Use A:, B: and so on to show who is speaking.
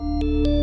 A: Música